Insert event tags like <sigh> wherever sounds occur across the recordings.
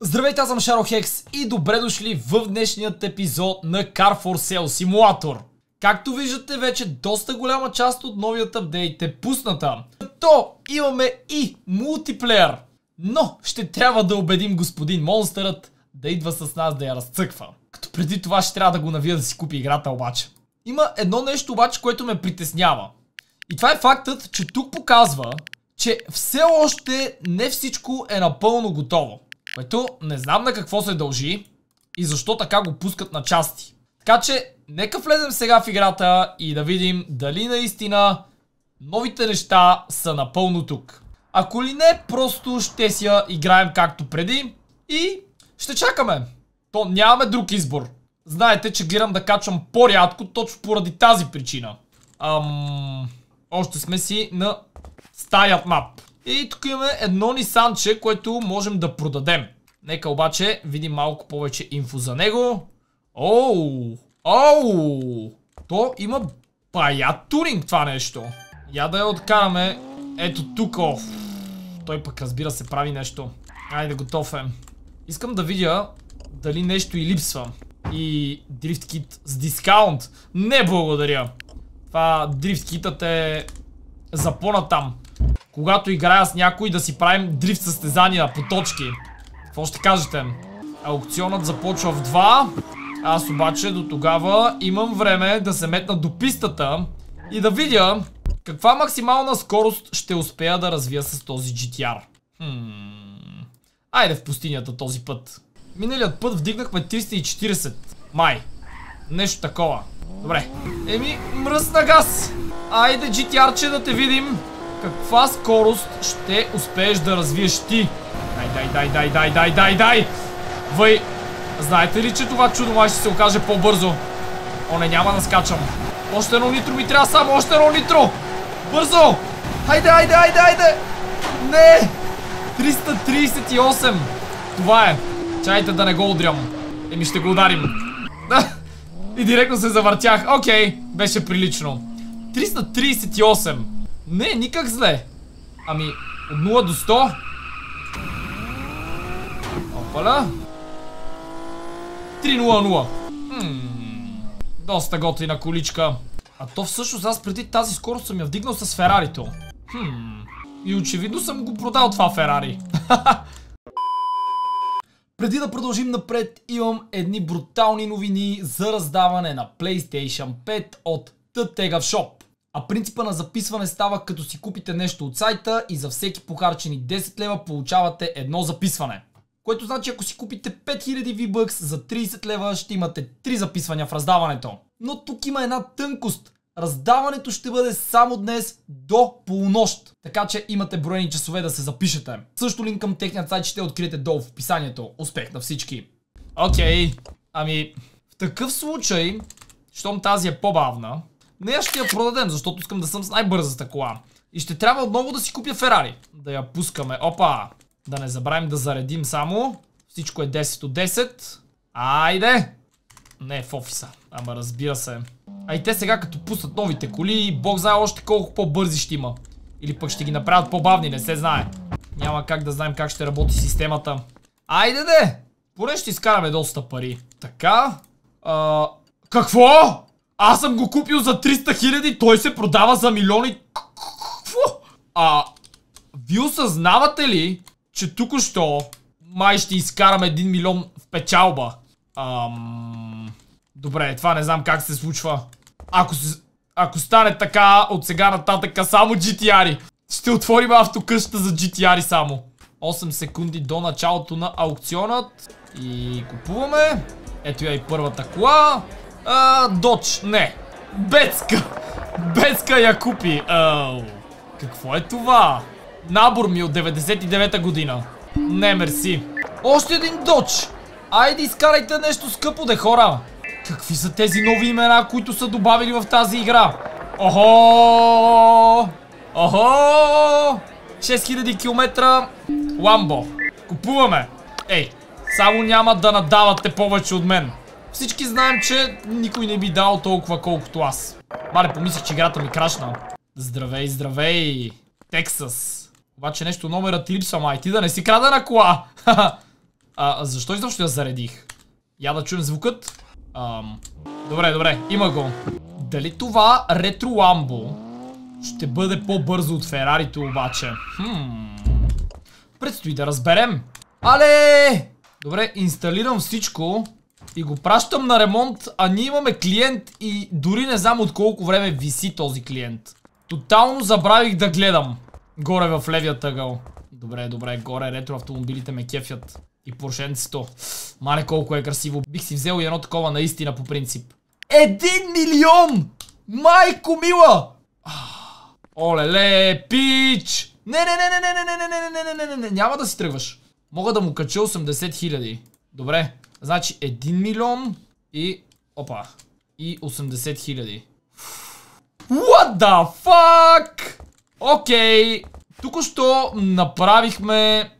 Здравейте, аз съм Шаро Хекс и добре дошли в днешният епизод на Car for Sale Simulator. Както виждате, вече доста голяма част от новият апдейт е пусната. То имаме и мултиплеер. Но ще трябва да убедим господин Монстърът да идва с нас да я разцъква. Като преди това ще трябва да го навия да си купи играта обаче. Има едно нещо обаче, което ме притеснява. И това е фактът, че тук показва, че все още не всичко е напълно готово. Което не знам на какво се дължи и защо така го пускат на части. Така че, нека влезем сега в играта и да видим дали наистина новите неща са напълно тук. Ако ли не, просто ще си я играем както преди и ще чакаме. То нямаме друг избор. Знаете, че гледам да качвам по-рядко точно поради тази причина. Ам... Още сме си на стаят мап. И тук имаме едно нисанче, което можем да продадем. Нека обаче видим малко повече инфо за него. Оу! Оу! То има паят туринг това нещо. Я да я откараме. Ето тук. Той пък разбира се прави нещо. Айде готов е. Искам да видя дали нещо и липсва. И дрифт кит с дискаунт. Не благодаря. Това дрифт китът е за по-натам. Когато играя с някой да си правим дрифт състезания по точки. Какво ще кажете? Аукционът започва в 2. Аз обаче до тогава имам време да се метна до пистата и да видя каква максимална скорост ще успея да развия с този GTR. Хм... Айде в пустинята този път. Миналият път вдигнахме 340. Май. Нещо такова. Добре. Еми, мръсна газ. Айде GTR-че да те видим. Каква скорост ще успееш да развиеш ти? Дай, дай, дай, дай, дай, дай, дай! Въй, знаете ли, че това чудо май ще се окаже по-бързо? О, не, няма да скачам. Още едно нитро ми трябва само, още едно нитро! Бързо! Хайде, хайде, хайде, хайде! Не! 338! Това е. Чайте да не го удрям. Еми ще го ударим. И директно се завъртях. Окей, беше прилично. 338. Не, никак зле. Ами, от 0 до 100. Опаля. 3-0-0. Доста готина количка. А то всъщност аз преди тази скорост съм я вдигнал с Ферарито. Хм. И очевидно съм го продал това Ферари. <laughs> Преди да продължим напред, имам едни брутални новини за раздаване на PlayStation 5 от The Shop. А принципа на записване става като си купите нещо от сайта и за всеки похарчени 10 лева получавате едно записване. Което значи ако си купите 5000 V-Bucks за 30 лева ще имате 3 записвания в раздаването. Но тук има една тънкост. Раздаването ще бъде само днес до полунощ. Така че имате броени часове да се запишете. Също линк към техният сайт ще откриете долу в описанието. Успех на всички! Окей, okay. ами в такъв случай, щом тази е по-бавна, нея ще я продадем, защото искам да съм с най-бързата кола. И ще трябва отново да си купя Ферари. Да я пускаме. Опа! Да не забравим да заредим само. Всичко е 10 от 10. Айде! Не, в офиса. Ама разбира се. А и те сега като пуснат новите коли, бог знае още колко по-бързи ще има. Или пък ще ги направят по-бавни, не се знае. Няма как да знаем как ще работи системата. Айде де! Поне ще изкараме доста пари. Така. А, какво? Аз съм го купил за 300 хиляди, той се продава за милиони. Какво? А, вие осъзнавате ли, че тук що май ще изкарам 1 милион в печалба? Ам... Добре, това не знам как се случва. Ако, се, ако стане така, от сега нататък само GTR-и. Ще отворим автокъщата за GTR-и само. 8 секунди до началото на аукционът. И купуваме. Ето я и първата кола. А, Доч, не. Бецка. Бецка я купи. Ау. Какво е това? Набор ми от 99-та година. Не, мерси. Още един Доч. Айде изкарайте нещо скъпо, де хора. Какви са тези нови имена, които са добавили в тази игра? Охо! Охо! 6000 км Ламбо. Купуваме. Ей, само няма да надавате повече от мен. Всички знаем, че никой не би дал толкова колкото аз. Мале, помислих, че играта ми крашна. Здравей, здравей. Тексас. Обаче нещо номерът липсва, май. Ти да не си крадена кола. <laughs> А, защо изобщо я заредих? Я да чуем звукът. Ам, добре, добре, има го. Дали това ретро ламбо ще бъде по-бързо от Ферарито обаче? Хм. Предстои да разберем. Але! Добре, инсталирам всичко и го пращам на ремонт, а ние имаме клиент и дори не знам от колко време виси този клиент. Тотално забравих да гледам. Горе в левия тъгъл. Добре, добре, горе ретро автомобилите ме кефят. И поршенцето. Мале колко е красиво. Бих си взел и едно такова наистина по принцип. Един милион! Майко мила! Олеле, пич! Не, не, не, не, не, не, не, не, не, не, не, не, не, няма да си тръгваш. Мога да му кача 80 хиляди. Добре, значи 1 милион и... Опа. И 80 хиляди. What the fuck? Окей. Тук що направихме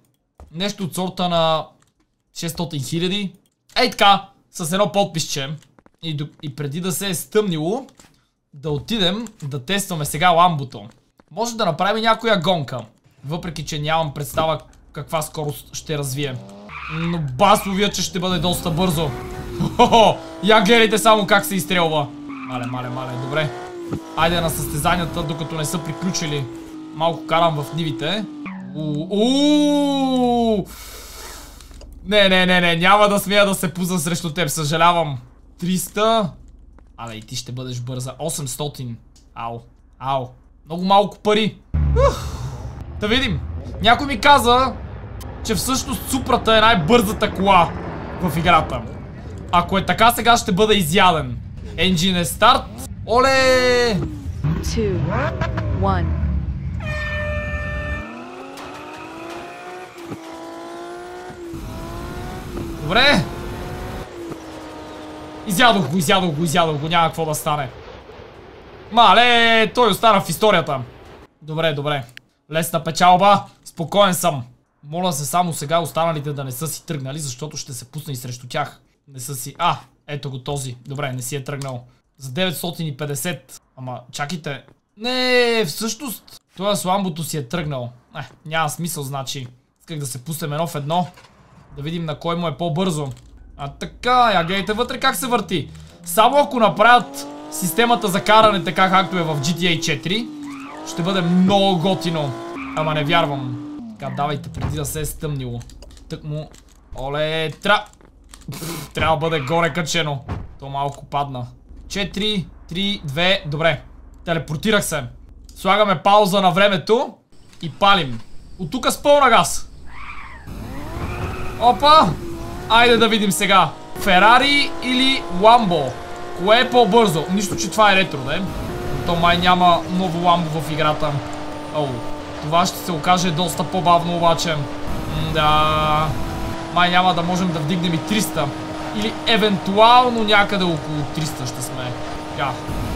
нещо от сорта на 600 хиляди. Ей така, с едно подписче. И, и преди да се е стъмнило, да отидем да тестваме сега ламбото. Може да направим някоя гонка. Въпреки, че нямам представа каква скорост ще развие. Но басовия, че ще бъде доста бързо. Хо-хо! Я гледайте само как се изстрелва. Мале, мале, мале, добре. Айде на състезанията, докато не са приключили. Малко карам в нивите. Не, не, не, не, няма да смея да се пуза срещу теб, съжалявам. 300. Абе, и ти ще бъдеш бърза. 800. Ау, ау. Много малко пари. Да видим. Някой ми каза, че всъщност Супрата е най-бързата кола в играта. Ако е така, сега ще бъда изяден. Engine е старт. Оле! 2, 1. Добре. Изядох го, изядох го, изядох го. Няма какво да стане. Мале, той остана в историята. Добре, добре. Лесна печалба. Спокоен съм. Моля се само сега останалите да не са си тръгнали, защото ще се пусна и срещу тях. Не са си... А, ето го този. Добре, не си е тръгнал. За 950. Ама, чакайте. Не, всъщност, това с ламбото си е тръгнал. Не, няма смисъл, значи. Исках да се пуснем едно в едно. Да видим на кой му е по-бързо. А така, я гледайте вътре как се върти. Само ако направят системата за каране така както е в GTA 4, ще бъде много готино. Ама не вярвам. Така, давайте преди да се е стъмнило. Тък му... Оле, тра... трябва да бъде горе качено. То малко падна. 4, 3, 2, добре. Телепортирах се. Слагаме пауза на времето и палим. От тук с пълна газ. Опа! Айде да видим сега. Ферари или Ламбо? Кое е по-бързо? Нищо, че това е ретро, да? То май няма ново ламбо в играта. Оу. Това ще се окаже доста по-бавно обаче. да. Май няма да можем да вдигнем и 300. Или евентуално някъде около 300 ще сме. Я.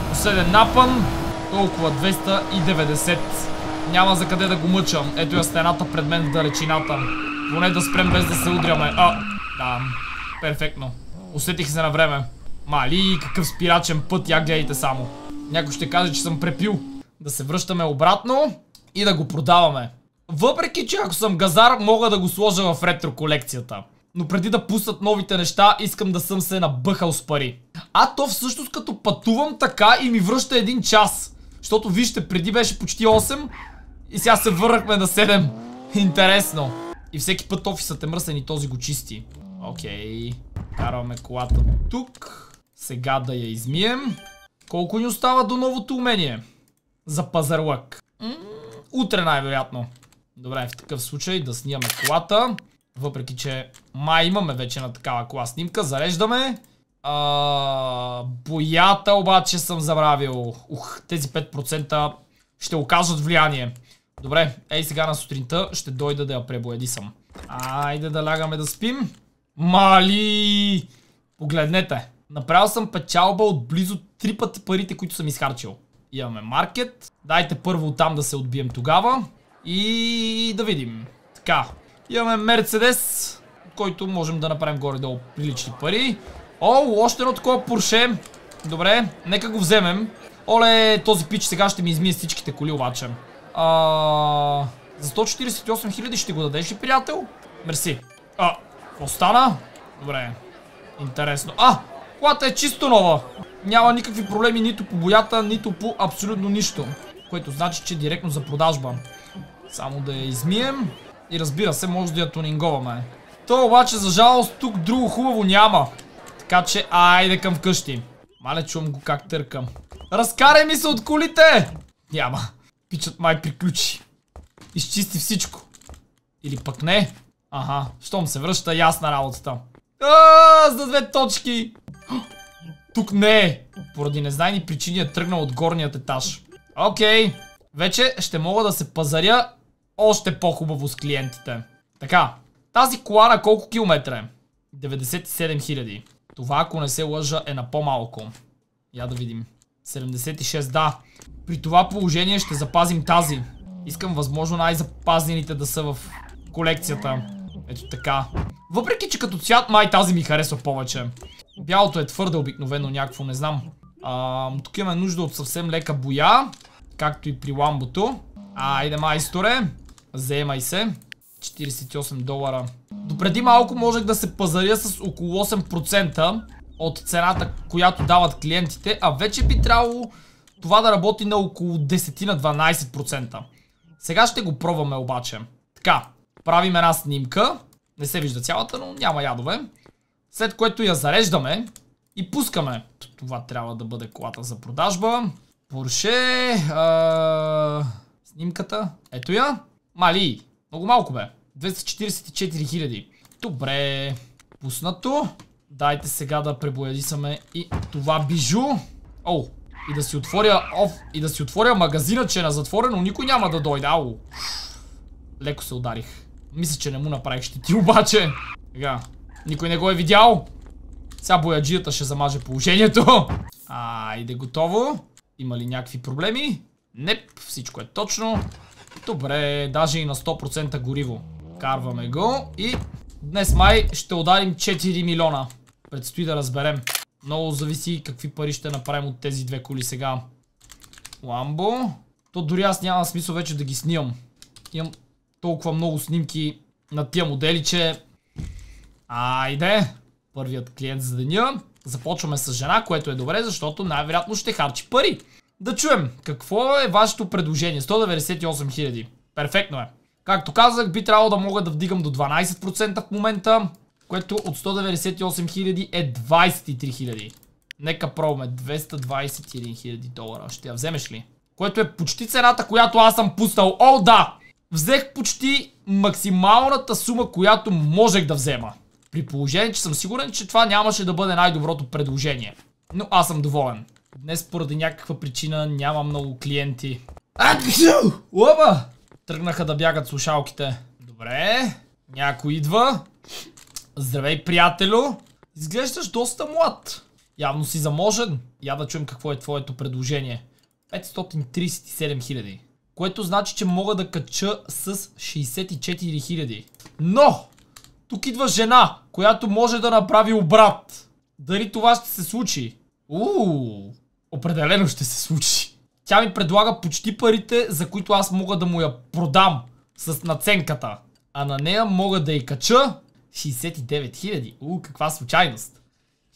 Последен напън. Толкова 290. Няма за къде да го мъчам. Ето я стената пред мен в далечината. Поне да спрем без да се удряме. А, да. Перфектно. Усетих се на време. Мали, какъв спирачен път, я гледайте само. Някой ще каже, че съм препил. Да се връщаме обратно и да го продаваме. Въпреки, че ако съм газар, мога да го сложа в ретро колекцията. Но преди да пуснат новите неща, искам да съм се набъхал с пари. А то всъщност като пътувам така и ми връща един час. Защото вижте, преди беше почти 8 и сега се върнахме на 7. Интересно. И всеки път офисът е мръсен и този го чисти. Окей. Карваме колата тук. Сега да я измием. Колко ни остава до новото умение? За пазарлък. утре най-вероятно. Добре, в такъв случай да снимаме колата. Въпреки, че май имаме вече на такава кола снимка. Зареждаме. А, боята обаче съм забравил. Ух, тези 5% ще окажат влияние. Добре, ей сега на сутринта ще дойда да я пребояди съм. Айде да лягаме да спим. Мали! Погледнете. Направил съм печалба от близо 3 пъти парите, които съм изхарчил. Имаме маркет. Дайте първо там да се отбием тогава. И да видим. Така. Имаме Мерцедес, който можем да направим горе-долу прилични пари. О, още едно такова Порше. Добре, нека го вземем. Оле, този пич сега ще ми измие всичките коли обаче. А, за 148 000 ще го дадеш ли, приятел? Мерси. А, Какво стана? Добре. Интересно. А! Колата е чисто нова. Няма никакви проблеми нито по боята, нито по абсолютно нищо. Което значи, че директно за продажба. Само да я измием. И разбира се, може да я тунинговаме. То обаче, за жалост, тук друго хубаво няма. Така че, айде към вкъщи. Мале, чувам го как търкам. Разкарай ми се от колите! Няма. Пичът май приключи. Изчисти всичко. Или пък не. Ага, щом се връща ясна работата. Ааа, за две точки. Тук не е. Поради незнайни причини е тръгнал от горният етаж. Окей. Вече ще мога да се пазаря още по-хубаво с клиентите. Така. Тази кола на колко километра е? 97 000. Това, ако не се лъжа, е на по-малко. Я да видим. 76, да. При това положение ще запазим тази. Искам възможно най-запазените да са в колекцията. Ето така. Въпреки, че като цвят май тази ми харесва повече. Бялото е твърде обикновено някакво, не знам. А, тук имаме нужда от съвсем лека боя. Както и при ламбото. Айде майсторе. Заемай се. 48 долара. Допреди малко можех да се пазаря с около 8% от цената, която дават клиентите, а вече би трябвало това да работи на около 10 на 12%. Сега ще го пробваме обаче. Така, правим една снимка. Не се вижда цялата, но няма ядове. След което я зареждаме и пускаме. Това трябва да бъде колата за продажба. Порше. Снимката. Ето я. Мали. Много малко бе. 244 хиляди. Добре. Пуснато. Дайте сега да пребоядисаме и това бижу. О, и да си отворя оф, и да си отворя магазина, че е на затворено, никой няма да дойде. Ау. Леко се ударих. Мисля, че не му направих щети, обаче. Сега. Никой не го е видял. Сега бояджията ще замаже положението. Айде, готово. Има ли някакви проблеми? Не, всичко е точно. Добре, даже и на 100% гориво. Карваме го и днес май ще ударим 4 милиона. Предстои да разберем. Много зависи какви пари ще направим от тези две коли сега. Ламбо. То дори аз няма смисъл вече да ги снимам. Имам толкова много снимки на тия модели, че... Айде! Първият клиент за деня. Започваме с жена, което е добре, защото най-вероятно ще харчи пари. Да чуем, какво е вашето предложение? 198 000. Перфектно е. Както казах, би трябвало да мога да вдигам до 12% в момента, което от 198 000 е 23 000. Нека пробваме. 221 000 долара. Ще я вземеш ли? Което е почти цената, която аз съм пуснал. О, да! Взех почти максималната сума, която можех да взема. При положение, че съм сигурен, че това нямаше да бъде най-доброто предложение. Но аз съм доволен. Днес поради някаква причина няма много клиенти. Лъба! Тръгнаха да бягат слушалките. Добре. Някой идва. Здравей, приятелю. Изглеждаш доста млад. Явно си заможен. Я да чуем какво е твоето предложение. 537 000. Което значи, че мога да кача с 64 000. Но! Тук идва жена, която може да направи обрат. Дали това ще се случи? Ууу, определено ще се случи. Тя ми предлага почти парите, за които аз мога да му я продам с наценката. А на нея мога да й кача 69 000. Уу, каква случайност.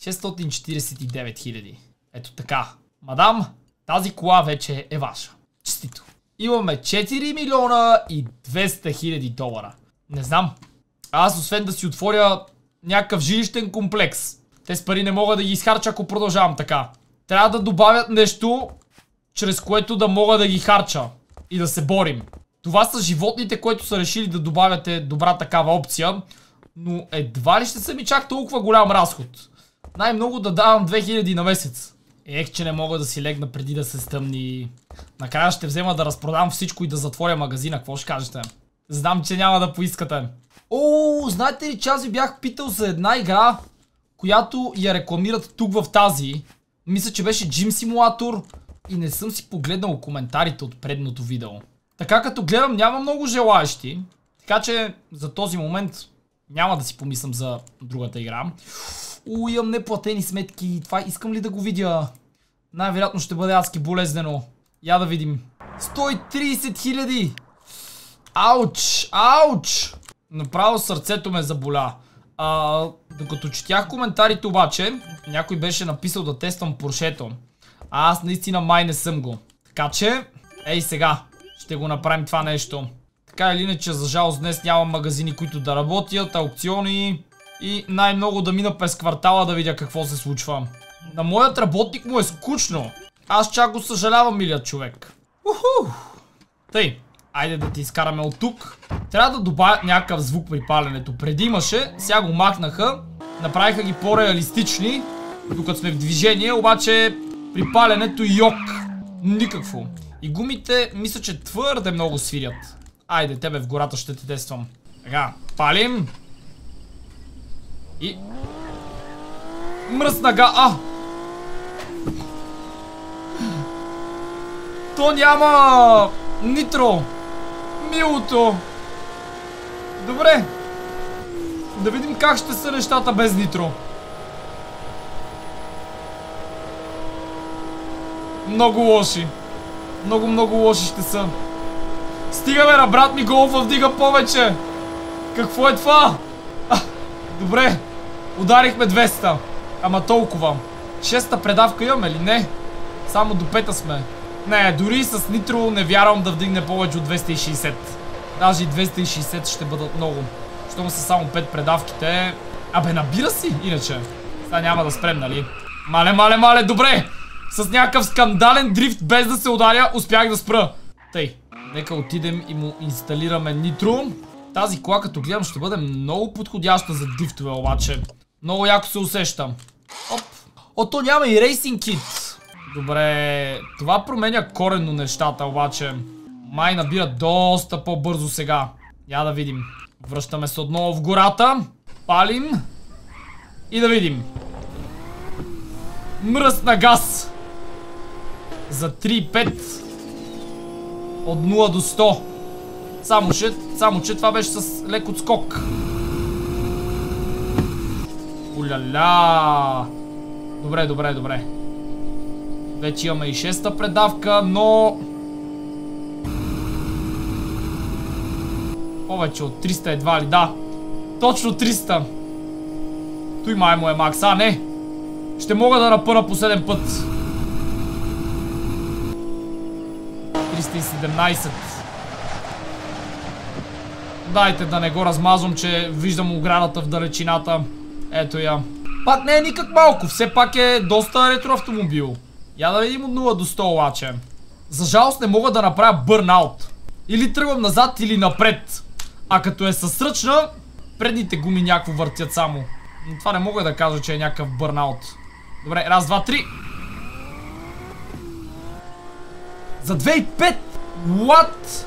649 000. Ето така. Мадам, тази кола вече е ваша. Честито. Имаме 4 милиона и 200 хиляди долара. Не знам. Аз освен да си отворя някакъв жилищен комплекс. Те с пари не мога да ги изхарча, ако продължавам така. Трябва да добавят нещо, чрез което да мога да ги харча. И да се борим. Това са животните, които са решили да добавяте добра такава опция. Но едва ли ще са ми чак толкова голям разход. Най-много да давам 2000 на месец. Ех, че не мога да си легна преди да се стъмни. Накрая ще взема да разпродам всичко и да затворя магазина. Какво ще кажете? Знам, че няма да поискате. О, знаете ли, че аз ви бях питал за една игра, която я рекламират тук в тази. Мисля, че беше Gym Simulator и не съм си погледнал коментарите от предното видео. Така като гледам няма много желаящи, така че за този момент няма да си помислям за другата игра. У, имам неплатени сметки. Това искам ли да го видя? Най-вероятно ще бъде адски болезнено. Я да видим. 130 хиляди! Ауч! Ауч! Направо сърцето ме заболя. А, докато четях коментарите обаче, някой беше написал да тествам Поршето. А аз наистина май не съм го. Така че, ей сега, ще го направим това нещо. Така или иначе, за жалост днес няма магазини, които да работят, аукциони и най-много да мина през квартала да видя какво се случва. На моят работник му е скучно. Аз чак го съжалявам, милият човек. Уху! Тъй, айде да ти изкараме от тук. Трябва да добавят някакъв звук при паленето. Преди имаше, сега го махнаха. Направиха ги по-реалистични, докато сме в движение, обаче при паленето йок. Никакво. И гумите, мисля, че твърде много свирят. Айде, тебе в гората ще те тествам. Така, палим. И... Мръсна га... А! То няма... Нитро! Милото! Добре! Да видим как ще са нещата без нитро. Много лоши. Много, много лоши ще са. Стигаме на брат ми голфа вдига повече. Какво е това? А, добре. Ударихме 200. Ама толкова. Шеста предавка имаме ли? Не. Само до пета сме. Не, дори с нитро не вярвам да вдигне повече от 260. Даже и 260 ще бъдат много. Щом са само 5 предавките. Абе, набира си, иначе. Сега няма да спрем, нали? Мале, мале, мале, добре! С някакъв скандален дрифт, без да се ударя, успях да спра. Тъй, нека отидем и му инсталираме нитро. Тази кола, като гледам, ще бъде много подходяща за дрифтове, обаче. Много яко се усещам. Оп. О, то няма и рейсинг кит. Добре, това променя коренно нещата, обаче. Май набира доста по-бързо сега. Я да видим. Връщаме се отново в гората. Палим. И да видим. Мръсна газ. За 3,5. От 0 до 100. Само че, само че това беше с лек отскок. Уляля. Добре, добре, добре. Вече имаме и шеста предавка, но... Повече от 300 едва ли, да. Точно 300. Той май му е макс, а не. Ще мога да напъна последен път. 317. Дайте да не го размазвам, че виждам оградата в далечината. Ето я. Пак не е никак малко, все пак е доста ретро автомобил. Я да видим от 0 до 100 обаче. За жалост не мога да направя бърнаут. Или тръгвам назад, или напред. А като е със ръчна, предните гуми някакво въртят само. Но това не мога да кажа, че е някакъв бърнаут. Добре, раз, два, три. За 2,5! What?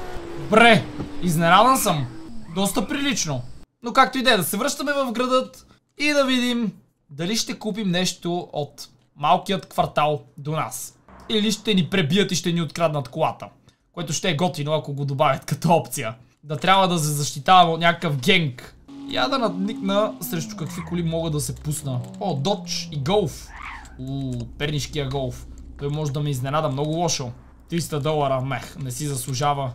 Бре, изненадан съм. Доста прилично. Но както и да е, да се връщаме в градът и да видим дали ще купим нещо от малкият квартал до нас. Или ще ни пребият и ще ни откраднат колата. Което ще е готино, ако го добавят като опция. Да трябва да се защитавам от някакъв генг. Я да надникна срещу какви коли мога да се пусна. О, Додж и Голф. Ууу, пернишкия Голф. Той може да ме изненада много лошо. 300 долара, мех, не си заслужава.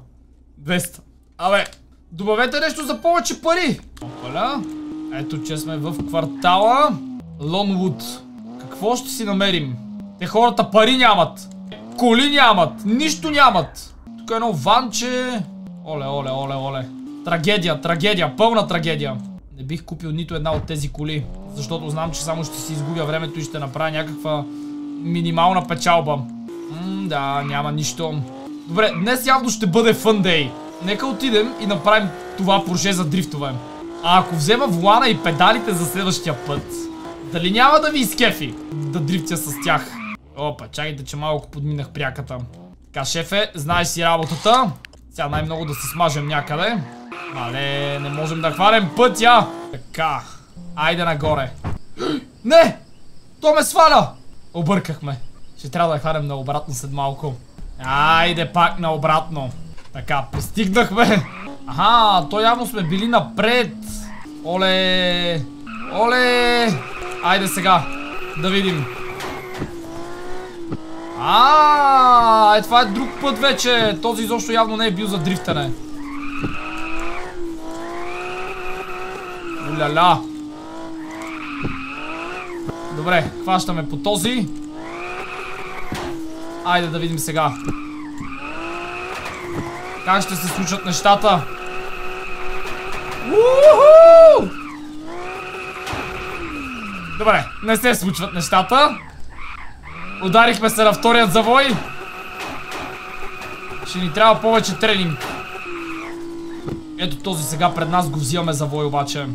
200. Абе, добавете нещо за повече пари. Опаля. Ето, че сме в квартала. Лонвуд. Какво ще си намерим? Те хората пари нямат. Коли нямат. Нищо нямат. Тук е едно ванче. Оле, оле, оле, оле. Трагедия, трагедия, пълна трагедия. Не бих купил нито една от тези коли, защото знам, че само ще си изгубя времето и ще направя някаква минимална печалба. Ммм, да, няма нищо. Добре, днес явно ще бъде фън дей. Нека отидем и направим това порже за дрифтове. А ако взема волана и педалите за следващия път, дали няма да ви изкефи да дрифтя с тях? Опа, чакайте, че малко подминах пряката. Така, шефе, знаеш си работата. Сега най-много да се смажем някъде. Але, не можем да хванем пътя. Така, айде нагоре. <gasps> Не! То ме сваля! Объркахме. Ще трябва да хванем наобратно след малко. Айде пак наобратно. Така, пристигнахме. Аха, то явно сме били напред. Оле! Оле! Айде сега. Да видим. А, е това е друг път вече. Този изобщо явно не е бил за дрифтане. Уляля. Добре, хващаме по този. Айде да видим сега. Как ще се случат нещата? Уху! Добре, не се случват нещата. Ударихме се на вторият завой. Ще ни трябва повече тренинг. Ето този сега пред нас го взимаме завой обаче.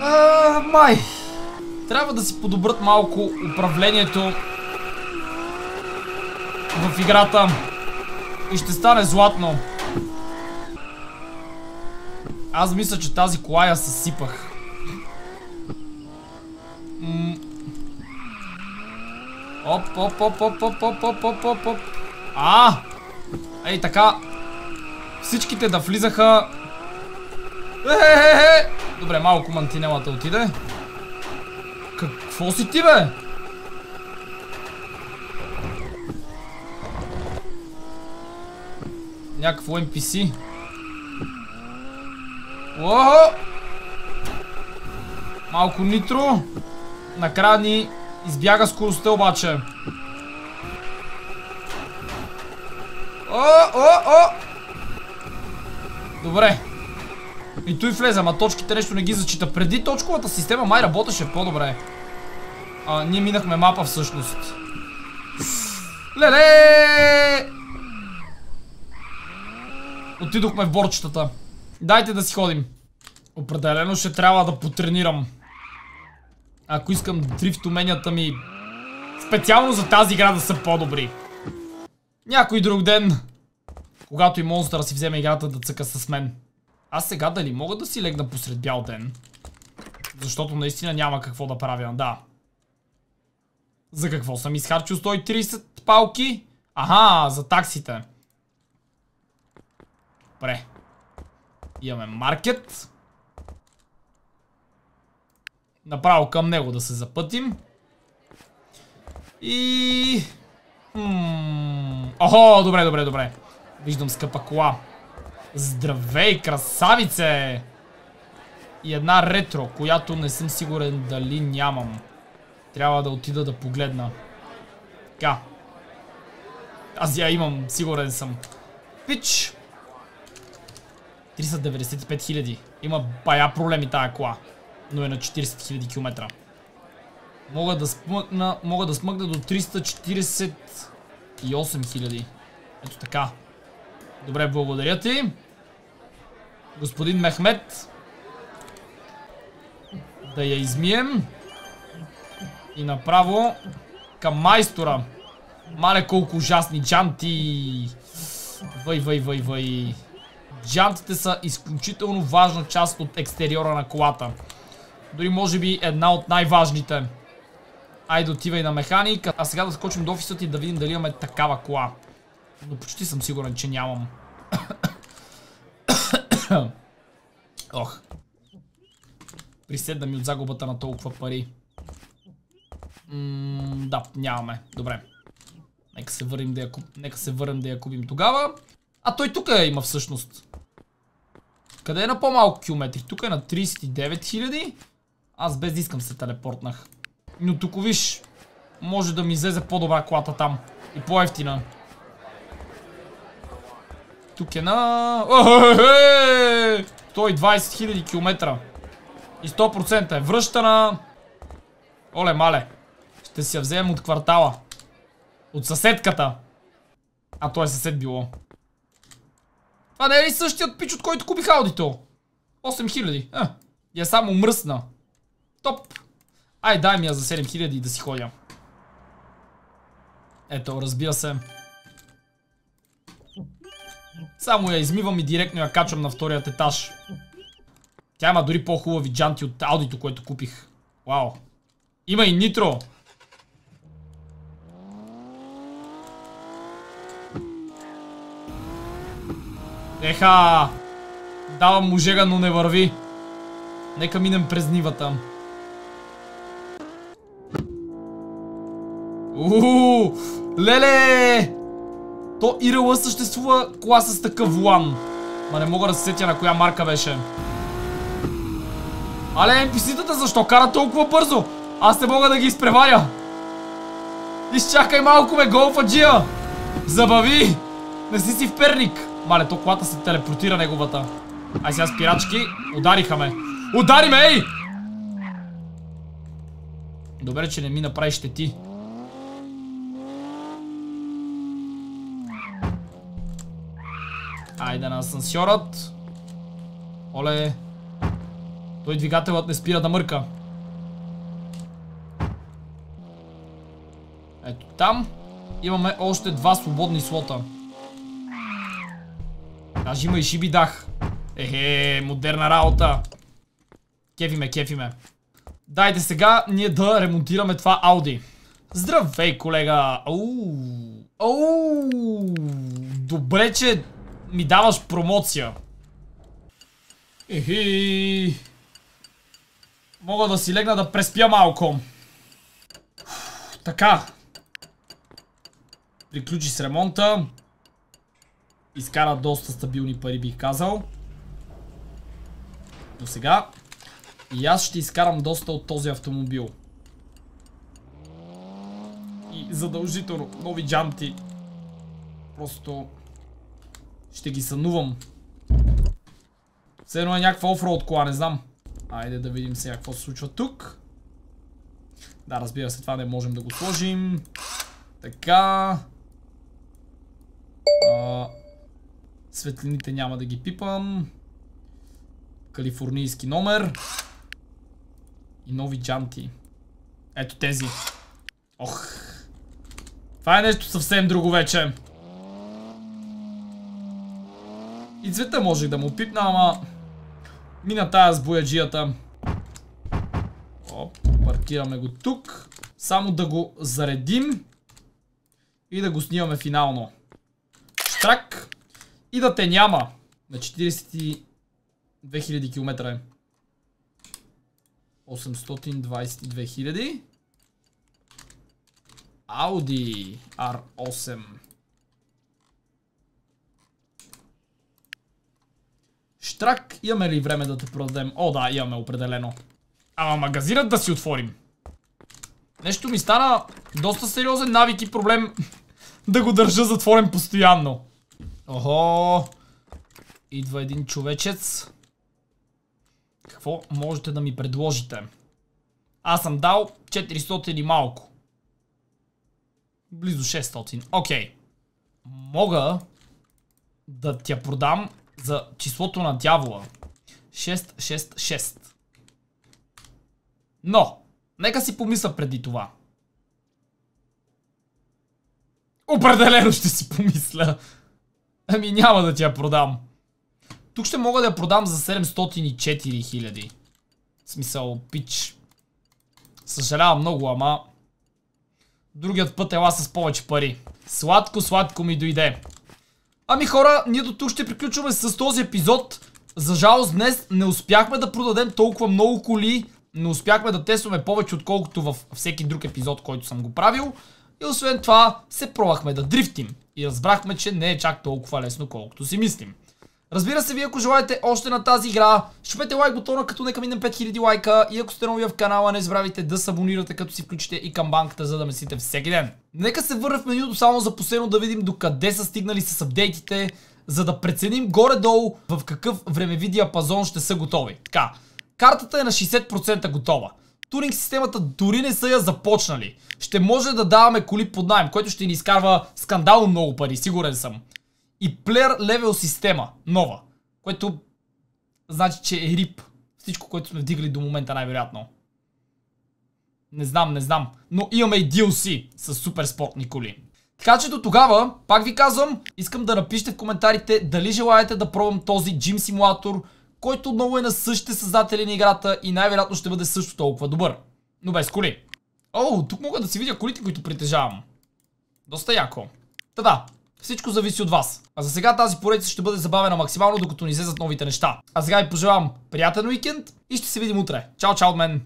А, май. Трябва да си подобрат малко управлението в играта. И ще стане златно. Аз мисля, че тази кола я съсипах. Оп, оп, оп, оп, оп, оп, оп, оп, оп, оп. А! Ей, така. Всичките да влизаха. Е-е-е-е! Добре, малко мантинелата отиде. Какво си ти, бе? Някакво NPC. Ого! Малко нитро. Накрая ни избяга скоростта обаче. О, о, о! Добре. И той влезе, ама точките нещо не ги зачита. Преди точковата система май работеше по-добре. Ние минахме мапа всъщност. Леле! Отидохме в борчетата. Дайте да си ходим. Определено ще трябва да потренирам. Ако искам дрифт уменията ми специално за тази игра да са по-добри. Някой друг ден, когато и монстъра си вземе играта да цъка с мен. Аз сега дали мога да си легна посред бял ден? Защото наистина няма какво да правя, да. За какво съм изхарчил 130 палки? Аха, за таксите. Добре. Имаме маркет. Направо към него да се запътим. И... Охо, добре, добре, добре. Виждам скъпа кола. Здравей, красавице! И една ретро, която не съм сигурен дали нямам. Трябва да отида да погледна. Така. Аз я имам, сигурен съм. Пич! 395 хиляди. Има бая проблеми тая кола. Но е на 40 хиляди километра. Мога да смъкна, мога да смъкна до 348 хиляди. Ето така. Добре, благодаря ти. Господин Мехмет. Да я измием. И направо към майстора. Мале колко ужасни джанти. Въй, въй, въй, въй. Джантите са изключително важна част от екстериора на колата. Дори може би една от най-важните. Айде отивай на механик. А сега да скочим до офисът и да видим дали имаме такава кола. Но почти съм сигурен, че нямам. <coughs> Ох. Приседна ми от загубата на толкова пари. да, нямаме. Добре. Нека се върнем да я, куп... Нека се върнем да я купим тогава. А той тук има всъщност. Къде е на по-малко километри? Тук е на 39 000. Аз без да искам се телепортнах. Но тук виж, може да ми излезе по-добра колата там. И по-ефтина. Тук е на... 120 000 км. И 100% е връщана. Оле, мале. Ще си я вземем от квартала. От съседката. А той е съсед било. Това не е ли същият пич, от който купих аудито? 8000. А, я само мръсна. Топ. Ай, дай ми я за 7000 да си ходя. Ето, разбира се. Само я измивам и директно я качвам на вторият етаж. Тя има дори по-хубави джанти от аудито, което купих. Вау. Има и нитро. Еха! Давам му жега, но не върви. Нека минем през нивата. Ууу! Леле! То ИРЛ съществува кола с такъв волан. Ма не мога да се сетя на коя марка беше. Але NPC-тата защо карат толкова бързо? Аз не мога да ги изпреваря. Изчакай малко ме, голфа джия! Забави! Не си си в перник! Мале, то колата се телепортира неговата. Ай сега спирачки, удариха ме. Удари ме, ей! Добре, че не ми направи щети. Айде на асансьорът. Оле. Той двигателът не спира да мърка. Ето там имаме още два свободни слота. Даже има и шиби дах. Ехе, модерна работа. Кефи ме, кефи ме. Дайте сега ние да ремонтираме това Ауди. Здравей, колега! Добре, че ми даваш промоция. Ехи. Мога да си легна да преспя малко. Така. Приключи с ремонта. Изкара доста стабилни пари, бих казал. До сега. И аз ще изкарам доста от този автомобил. И задължително нови джанти. Просто ще ги сънувам. Все едно е някаква офроуд кола, не знам. Айде да видим сега какво се случва тук. Да, разбира се, това не можем да го сложим. Така. А, светлините няма да ги пипам. Калифорнийски номер. И нови джанти. Ето тези. Ох. Това е нещо съвсем друго вече. И цвета можех да му пипна, ама... Мина тая с бояджията. Оп, паркираме го тук. Само да го заредим. И да го снимаме финално. Штрак. И да те няма. На 42 000 км е. 822 000. Audi R8. Штрак, имаме ли време да те продадем? О, да, имаме определено. Ама магазинът да си отворим. Нещо ми стана доста сериозен навик и проблем <laughs> да го държа затворен постоянно. Охо. Идва един човечец. Какво можете да ми предложите? Аз съм дал 400 или малко. Близо 600. Окей. Мога да тя продам за числото на дявола. 666. Но, нека си помисля преди това. Определено ще си помисля. Ами няма да ти я продам. Тук ще мога да я продам за 704 хиляди. В смисъл, пич. Съжалявам много, ама... Другият път ела с повече пари. Сладко, сладко ми дойде. Ами хора, ние до тук ще приключваме с този епизод. За жалост днес не успяхме да продадем толкова много коли. Не успяхме да тестваме повече отколкото във всеки друг епизод, който съм го правил. И освен това се пробвахме да дрифтим. И разбрахме, че не е чак толкова лесно, колкото си мислим. Разбира се, вие ако желаете още на тази игра, шупете лайк бутона, като нека минем 5000 лайка и ако сте нови в канала, не забравяйте да се абонирате, като си включите и камбанката, за да месите всеки ден. Нека се върна в менюто само за последно да видим докъде са стигнали с апдейтите, за да преценим горе-долу в какъв времеви диапазон ще са готови. Така, картата е на 60% готова. Туринг системата дори не са я започнали. Ще може да даваме коли под найем, който ще ни изкарва скандално много пари, сигурен съм и Player Level система, нова, което значи, че е рип. Всичко, което сме вдигали до момента най-вероятно. Не знам, не знам. Но имаме и DLC с супер спортни коли. Така че до тогава, пак ви казвам, искам да напишете в коментарите дали желаете да пробвам този Gym Simulator, който отново е на същите създатели на играта и най-вероятно ще бъде също толкова добър. Но без коли. О, тук мога да си видя колите, които притежавам. Доста яко. Та да, всичко зависи от вас. А за сега тази поредица ще бъде забавена максимално, докато ни излезат новите неща. А сега ви пожелавам приятен уикенд и ще се видим утре. Чао, чао от мен!